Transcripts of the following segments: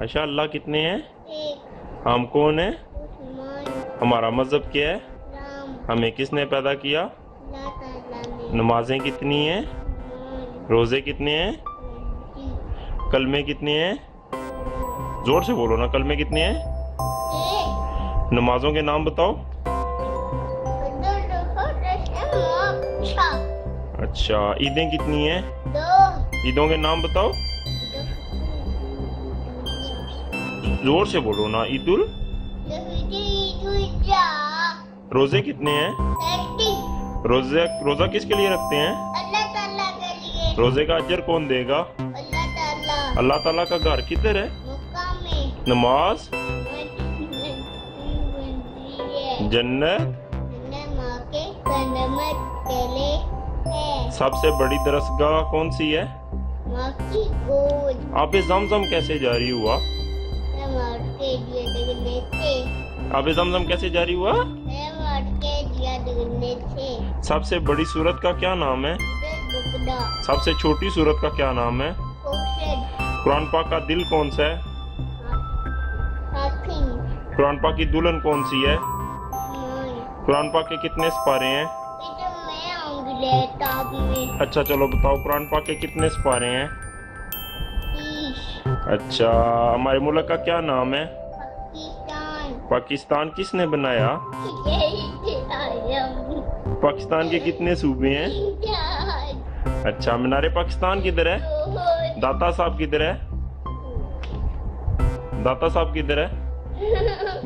अच्छा अल्लाह कितने हैं? हम कौन है? हमारा मज़हब क्या है? राम। हमें किसने पैदा किया? नमाजें कितनी हैं? रोज़े कितने हैं? कलमे कितने हैं? ज़ोर से बोलो ना कलमे कितने हैं? नमाजों के नाम बताओ। अच्छा ईदें कितनी हैं? ईदों के नाम बताओ। ज़ोर से बोलो ना ईदुल रोज़े कितने हैं? रोज़े रोजा किसके लिए रखते हैं? अल्लाह ताला के लिए रोज़े का अजर कौन देगा? अल्लाह ताला अल्लाह ताला का घर किधर है? में नमाज़? जन्नत? सबसे बड़ी दरसगाह कौन सी है? आप जमजम कैसे जारी हुआ? आप जमजम कैसे जारी हुआ? सबसे बड़ी सूरत का क्या नाम है? सबसे छोटी सूरत का क्या नाम है? कुरान पाक का दिल कौन सा है? कुरान पाक की दुल्हन कौन सी है? कुरान पाक के कितने सिपारे हैं? तो अच्छा चलो बताओ कुरान पाक के कितने सिपारे हैं? अच्छा हमारे मुल्क का क्या नाम है? पाकिस्तान किसने बनाया? पाकिस्तान के कितने सूबे हैं? अच्छा मीनारे पाकिस्तान किधर है? दाता साहब किधर है? दाता साहब किधर है?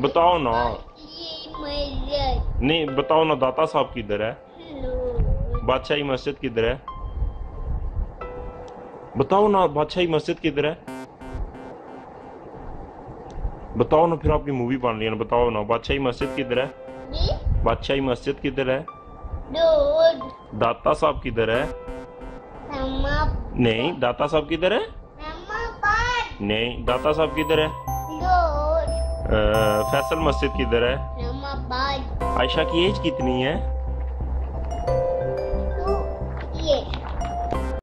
बताओ ना। नहीं, बताओ ना, दाता साहब किधर है? बादशाही मस्जिद किधर है? बताओ ना, बादशाही मस्जिद किधर है? बताओ ना फिर आपकी मूवी बन रही है ना बताओ ना। बादशाही मस्जिद किधर है? बादशाही मस्जिद किधर है? दाता साहब किधर है? नहीं दाता साहब किधर है? नहीं दाता साहब किधर है? अ, फैसल मस्जिद किधर है? आयशा की एज कितनी है?